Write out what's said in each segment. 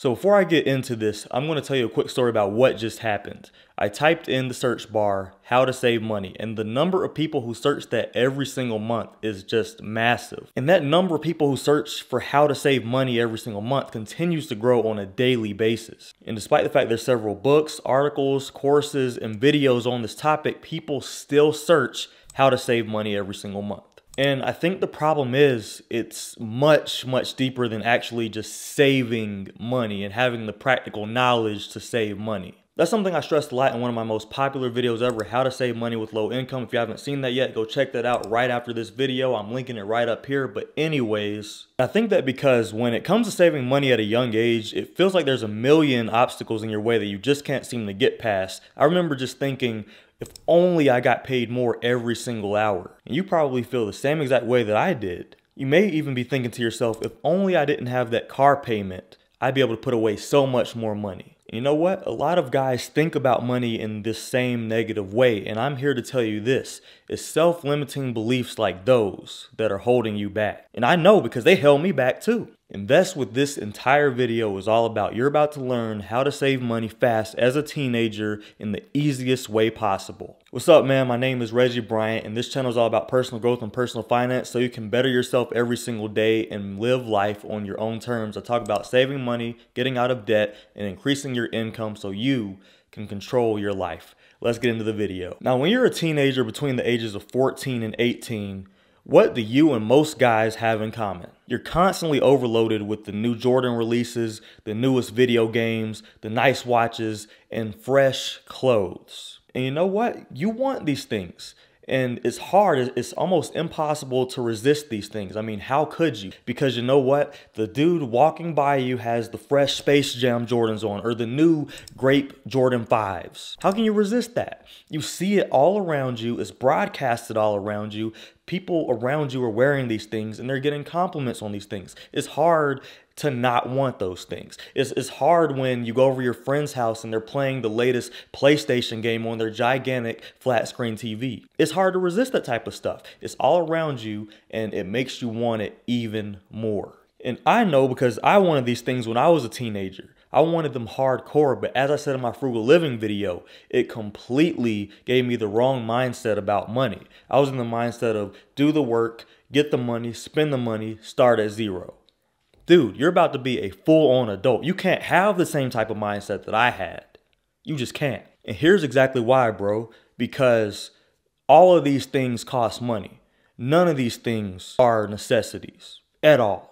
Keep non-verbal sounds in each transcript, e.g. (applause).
So before I get into this, I'm going to tell you a quick story about what just happened. I typed in the search bar, how to save money, and the number of people who search that every single month is just massive. And that number of people who search for how to save money every single month continues to grow on a daily basis. And despite the fact there's several books, articles, courses, and videos on this topic, people still search how to save money every single month. And I think the problem is it's much, much deeper than actually just saving money and having the practical knowledge to save money. That's something I stressed a lot in one of my most popular videos ever, how to save money with low income. If you haven't seen that yet, go check that out right after this video. I'm linking it right up here. But anyways, I think that because when it comes to saving money at a young age, it feels like there's a million obstacles in your way that you just can't seem to get past. I remember just thinking, if only I got paid more every single hour. And you probably feel the same exact way that I did. You may even be thinking to yourself, if only I didn't have that car payment, I'd be able to put away so much more money. You know what? A lot of guys think about money in this same negative way. And I'm here to tell you this it's self limiting beliefs like those that are holding you back. And I know because they held me back too. And that's what this entire video is all about. You're about to learn how to save money fast as a teenager in the easiest way possible. What's up, man? My name is Reggie Bryant, and this channel is all about personal growth and personal finance so you can better yourself every single day and live life on your own terms. I talk about saving money, getting out of debt, and increasing your income so you can control your life. Let's get into the video. Now, when you're a teenager between the ages of 14 and 18, what do you and most guys have in common? You're constantly overloaded with the new Jordan releases, the newest video games, the nice watches, and fresh clothes. And you know what? You want these things and it's hard it's almost impossible to resist these things i mean how could you because you know what the dude walking by you has the fresh space jam jordans on or the new grape jordan 5s how can you resist that you see it all around you it's broadcasted all around you people around you are wearing these things and they're getting compliments on these things it's hard to not want those things. It's, it's hard when you go over your friend's house and they're playing the latest PlayStation game on their gigantic flat screen TV. It's hard to resist that type of stuff. It's all around you and it makes you want it even more. And I know because I wanted these things when I was a teenager. I wanted them hardcore, but as I said in my frugal living video, it completely gave me the wrong mindset about money. I was in the mindset of do the work, get the money, spend the money, start at zero dude, you're about to be a full on adult. You can't have the same type of mindset that I had. You just can't. And here's exactly why, bro. Because all of these things cost money. None of these things are necessities at all.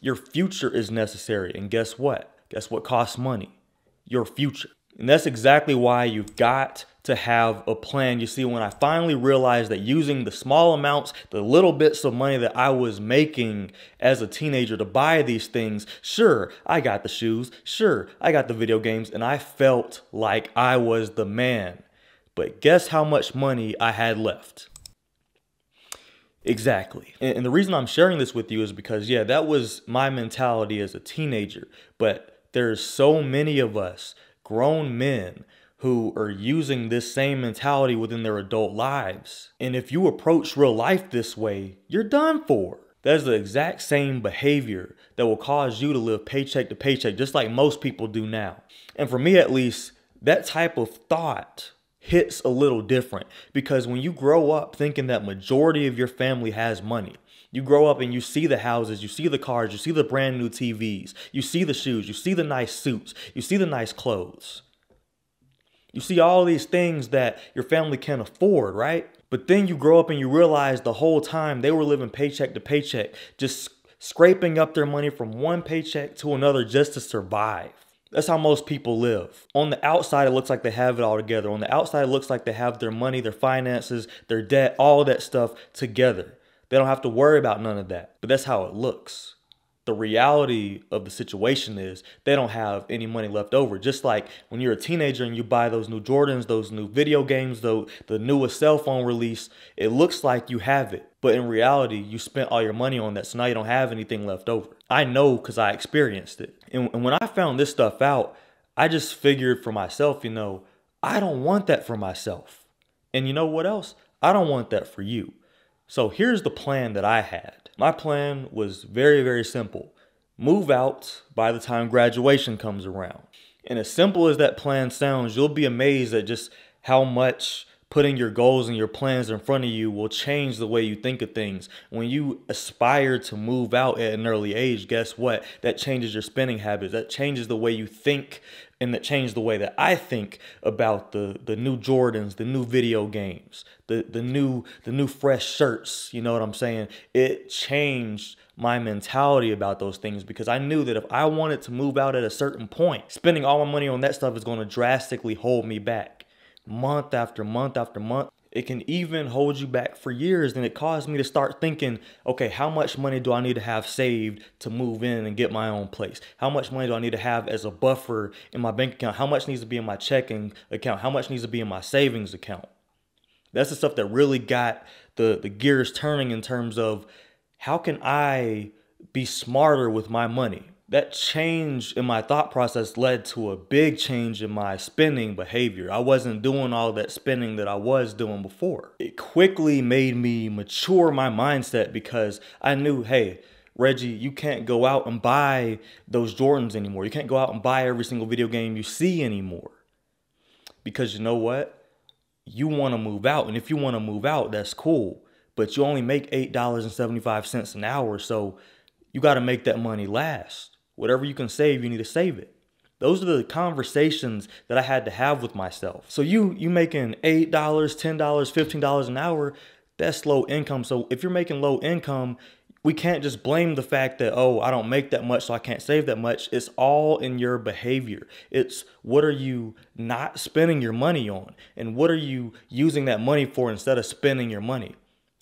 Your future is necessary. And guess what? Guess what costs money? Your future. And that's exactly why you've got to have a plan. You see, when I finally realized that using the small amounts, the little bits of money that I was making as a teenager to buy these things, sure, I got the shoes, sure, I got the video games, and I felt like I was the man. But guess how much money I had left? Exactly. And, the reason I'm sharing this with you is because, yeah, that was my mentality as a teenager. But there's so many of us grown men who are using this same mentality within their adult lives. And if you approach real life this way, you're done for. That's the exact same behavior that will cause you to live paycheck to paycheck, just like most people do now. And for me, at least, that type of thought hits a little different because when you grow up thinking that majority of your family has money, you grow up and you see the houses, you see the cars, you see the brand new TVs, you see the shoes, you see the nice suits, you see the nice clothes. You see all these things that your family can afford, right? But then you grow up and you realize the whole time they were living paycheck to paycheck, just scraping up their money from one paycheck to another just to survive. That's how most people live. On the outside, it looks like they have it all together. On the outside, it looks like they have their money, their finances, their debt, all that stuff together. They don't have to worry about none of that. But that's how it looks. The reality of the situation is they don't have any money left over. Just like when you're a teenager and you buy those new Jordans, those new video games, though the newest cell phone release, it looks like you have it. But in reality, you spent all your money on that, so now you don't have anything left over. I know because I experienced it. And, and when I found this stuff out, I just figured for myself, you know, I don't want that for myself. And you know what else? I don't want that for you. So here's the plan that I had. My plan was very, very simple move out by the time graduation comes around. And as simple as that plan sounds, you'll be amazed at just how much putting your goals and your plans in front of you will change the way you think of things. When you aspire to move out at an early age, guess what? That changes your spending habits. That changes the way you think and that changed the way that I think about the the new Jordans, the new video games, the the new the new fresh shirts, you know what I'm saying? It changed my mentality about those things because I knew that if I wanted to move out at a certain point, spending all my money on that stuff is going to drastically hold me back month after month after month. It can even hold you back for years. And it caused me to start thinking, okay, how much money do I need to have saved to move in and get my own place? How much money do I need to have as a buffer in my bank account? How much needs to be in my checking account? How much needs to be in my savings account? That's the stuff that really got the, the gears turning in terms of how can I be smarter with my money? That change in my thought process led to a big change in my spending behavior. I wasn't doing all that spending that I was doing before. It quickly made me mature my mindset because I knew, hey, Reggie, you can't go out and buy those Jordans anymore. You can't go out and buy every single video game you see anymore. Because you know what? You want to move out. And if you want to move out, that's cool. But you only make $8.75 an hour. So you got to make that money last. Whatever you can save, you need to save it. Those are the conversations that I had to have with myself. So you you making $8, $10, $15 an hour, that's low income. So if you're making low income, we can't just blame the fact that oh i don't make that much so i can't save that much it's all in your behavior it's what are you not spending your money on and what are you using that money for instead of spending your money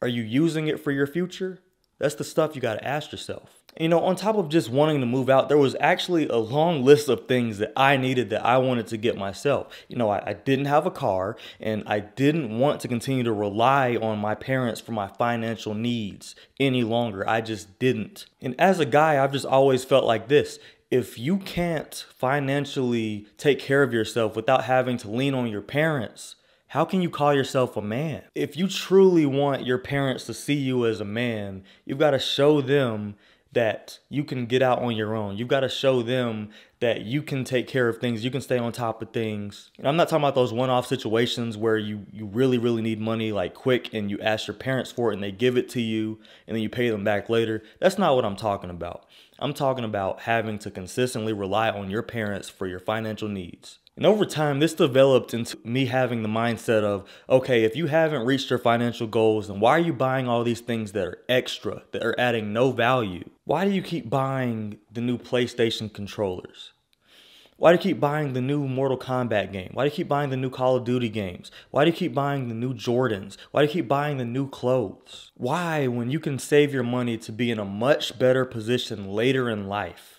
are you using it for your future that's the stuff you got to ask yourself you know, on top of just wanting to move out, there was actually a long list of things that I needed that I wanted to get myself. You know, I, I, didn't have a car and I didn't want to continue to rely on my parents for my financial needs any longer. I just didn't. And as a guy, I've just always felt like this. If you can't financially take care of yourself without having to lean on your parents, how can you call yourself a man? If you truly want your parents to see you as a man, you've got to show them that you can get out on your own. You've got to show them that you can take care of things, you can stay on top of things. And I'm not talking about those one-off situations where you you really really need money like quick and you ask your parents for it and they give it to you and then you pay them back later. That's not what I'm talking about. I'm talking about having to consistently rely on your parents for your financial needs. And over time, this developed into me having the mindset of, okay, if you haven't reached your financial goals, then why are you buying all these things that are extra, that are adding no value? Why do you keep buying the new PlayStation controllers? Why do you keep buying the new Mortal Kombat game? Why do you keep buying the new Call of Duty games? Why do you keep buying the new Jordans? Why do you keep buying the new clothes? Why, when you can save your money to be in a much better position later in life?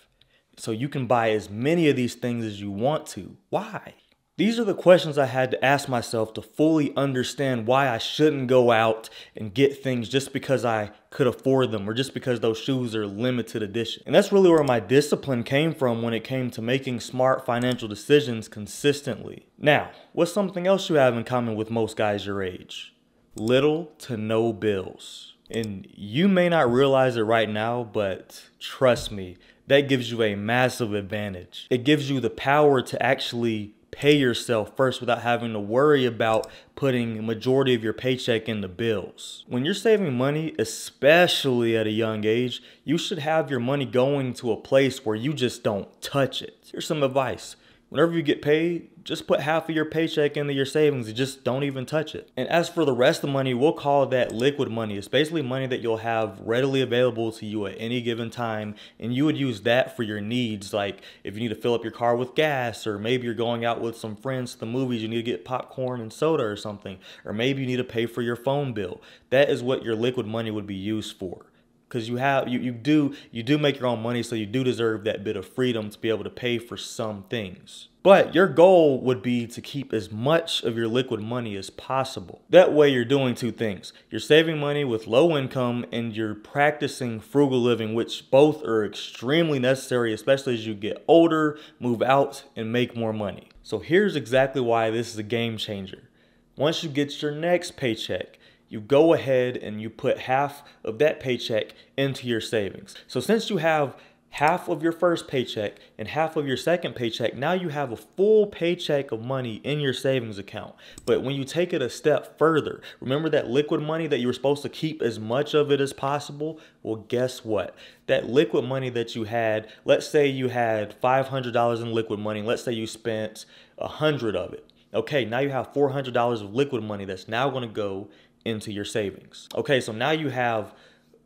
So you can buy as many of these things as you want to. Why? These are the questions I had to ask myself to fully understand why I shouldn't go out and get things just because I could afford them or just because those shoes are limited edition. And that's really where my discipline came from when it came to making smart financial decisions consistently. Now, what's something else you have in common with most guys your age? Little to no bills. And you may not realize it right now, but trust me, that gives you a massive advantage. It gives you the power to actually pay yourself first without having to worry about putting majority of your paycheck into bills. When you're saving money, especially at a young age, you should have your money going to a place where you just don't touch it. Here's some advice. Whenever you get paid, just put half of your paycheck into your savings and just don't even touch it. And as for the rest of the money, we'll call that liquid money. It's basically money that you'll have readily available to you at any given time. And you would use that for your needs. Like if you need to fill up your car with gas, or maybe you're going out with some friends to the movies, you need to get popcorn and soda or something. Or maybe you need to pay for your phone bill. That is what your liquid money would be used for because you have you, you do you do make your own money so you do deserve that bit of freedom to be able to pay for some things. But your goal would be to keep as much of your liquid money as possible. That way you're doing two things. You're saving money with low income and you're practicing frugal living which both are extremely necessary especially as you get older move out and make more money. So here's exactly why this is a game changer. Once you get your next paycheck you go ahead and you put half of that paycheck into your savings. So since you have half of your first paycheck and half of your second paycheck, now you have a full paycheck of money in your savings account. But when you take it a step further, remember that liquid money that you were supposed to keep as much of it as possible? Well, guess what? That liquid money that you had, let's say you had $500 in liquid money, let's say you spent a hundred of it. Okay, now you have $400 of liquid money that's now gonna go into your savings. Okay, so now you have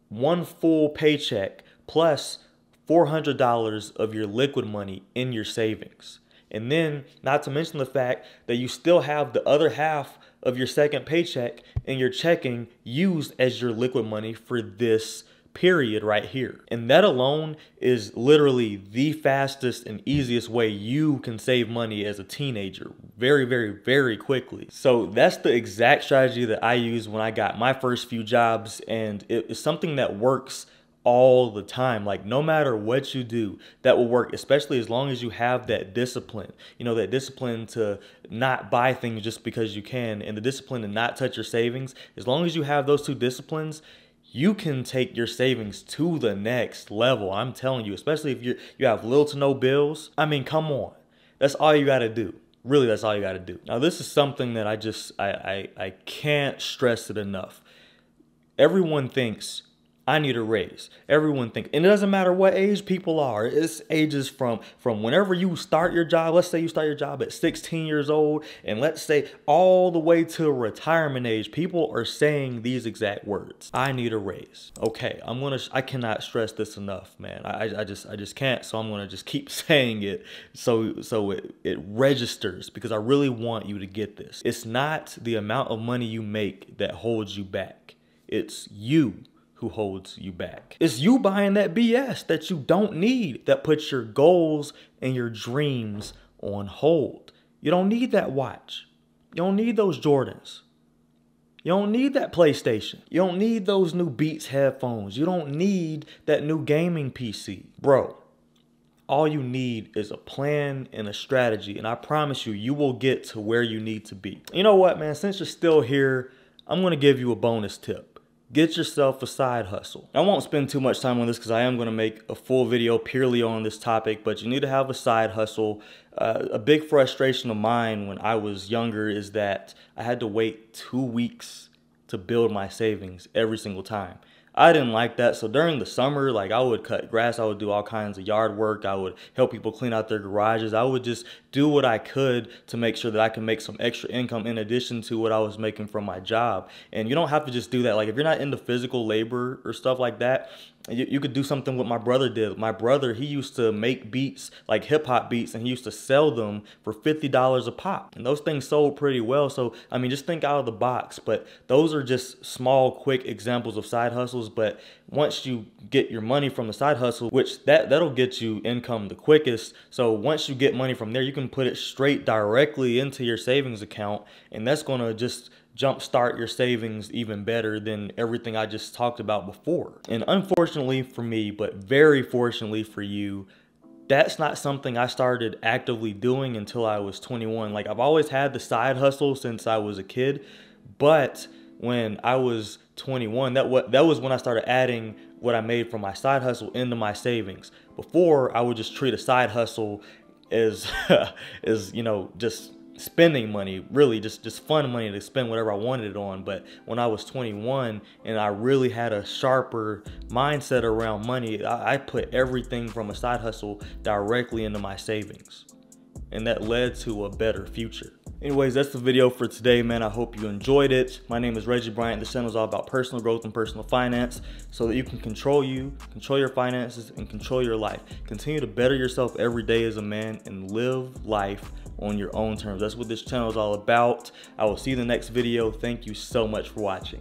one full paycheck plus $400 of your liquid money in your savings. And then, not to mention the fact that you still have the other half of your second paycheck in your checking used as your liquid money for this period right here. And that alone is literally the fastest and easiest way you can save money as a teenager very, very, very quickly. So that's the exact strategy that I used when I got my first few jobs. And it is something that works all the time. Like no matter what you do, that will work, especially as long as you have that discipline. You know, that discipline to not buy things just because you can and the discipline to not touch your savings. As long as you have those two disciplines, you can take your savings to the next level. I'm telling you, especially if you you have little to no bills. I mean, come on. That's all you got to do. Really, that's all you got to do. Now, this is something that I just I, I I can't stress it enough. Everyone thinks I need a raise. Everyone thinks, and it doesn't matter what age people are. It's ages from from whenever you start your job. Let's say you start your job at 16 years old, and let's say all the way to retirement age. People are saying these exact words. I need a raise. Okay, I'm gonna. I cannot stress this enough, man. I, I just I just can't. So I'm gonna just keep (laughs) saying it so so it it registers because I really want you to get this. It's not the amount of money you make that holds you back. It's you who holds you back. It's you buying that BS that you don't need that puts your goals and your dreams on hold. You don't need that watch. You don't need those Jordans. You don't need that PlayStation. You don't need those new Beats headphones. You don't need that new gaming PC. Bro, all you need is a plan and a strategy. And I promise you, you will get to where you need to be. You know what, man? Since you're still here, I'm going to give you a bonus tip get yourself a side hustle. I won't spend too much time on this because I am going to make a full video purely on this topic, but you need to have a side hustle. Uh, a big frustration of mine when I was younger is that I had to wait two weeks to build my savings every single time. I didn't like that. So during the summer, like I would cut grass, I would do all kinds of yard work, I would help people clean out their garages. I would just do what I could to make sure that I can make some extra income in addition to what I was making from my job. And you don't have to just do that. Like if you're not into physical labor or stuff like that, you, you could do something what my brother did. My brother, he used to make beats, like hip hop beats, and he used to sell them for $50 a pop. And those things sold pretty well. So, I mean, just think out of the box. But those are just small, quick examples of side hustles. But once you get your money from the side hustle, which that, that'll get you income the quickest. So once you get money from there, you can put it straight directly into your savings account. And that's going to just jumpstart your savings even better than everything I just talked about before. And unfortunately for me, but very fortunately for you, that's not something I started actively doing until I was 21. Like I've always had the side hustle since I was a kid, but when I was 21, that what that was when I started adding what I made from my side hustle into my savings. Before, I would just treat a side hustle as as, (laughs) you know, just spending money, really just just fun money to spend whatever I wanted it on. But when I was 21 and I really had a sharper mindset around money, I, I put everything from a side hustle directly into my savings. And that led to a better future. Anyways, that's the video for today, man. I hope you enjoyed it. My name is Reggie Bryant. This channel is all about personal growth and personal finance so that you can control you, control your finances, and control your life. Continue to better yourself every day as a man and live life on your own terms. That's what this channel is all about. I will see you in the next video. Thank you so much for watching.